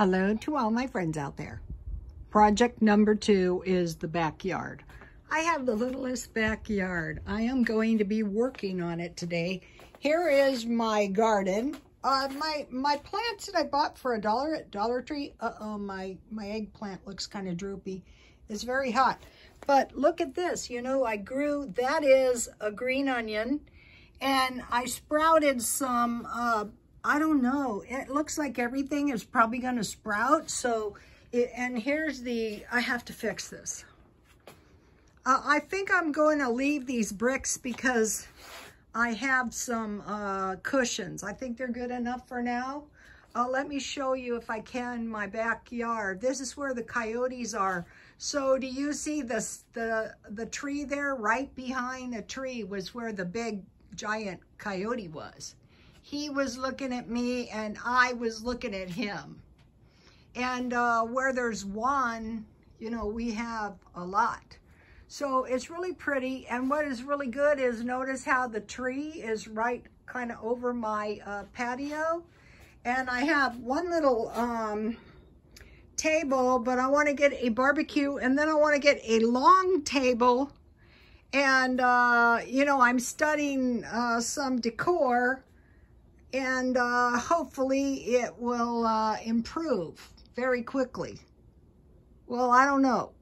Hello to all my friends out there. Project number two is the backyard. I have the littlest backyard. I am going to be working on it today. Here is my garden. Uh, my my plants that I bought for a dollar at Dollar Tree. Uh-oh, my, my eggplant looks kind of droopy. It's very hot. But look at this. You know, I grew, that is a green onion. And I sprouted some uh, I don't know. It looks like everything is probably going to sprout. So, it, and here's the, I have to fix this. Uh, I think I'm going to leave these bricks because I have some uh, cushions. I think they're good enough for now. Uh, let me show you if I can my backyard. This is where the coyotes are. So do you see this, the, the tree there? Right behind the tree was where the big giant coyote was. He was looking at me and I was looking at him. And uh, where there's one, you know, we have a lot. So it's really pretty. And what is really good is notice how the tree is right kind of over my uh, patio. And I have one little um, table, but I want to get a barbecue and then I want to get a long table. And, uh, you know, I'm studying uh, some decor and uh, hopefully it will uh, improve very quickly. Well, I don't know.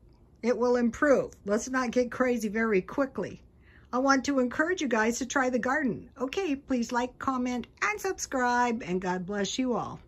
It will improve. Let's not get crazy very quickly. I want to encourage you guys to try the garden. Okay, please like, comment, and subscribe, and God bless you all.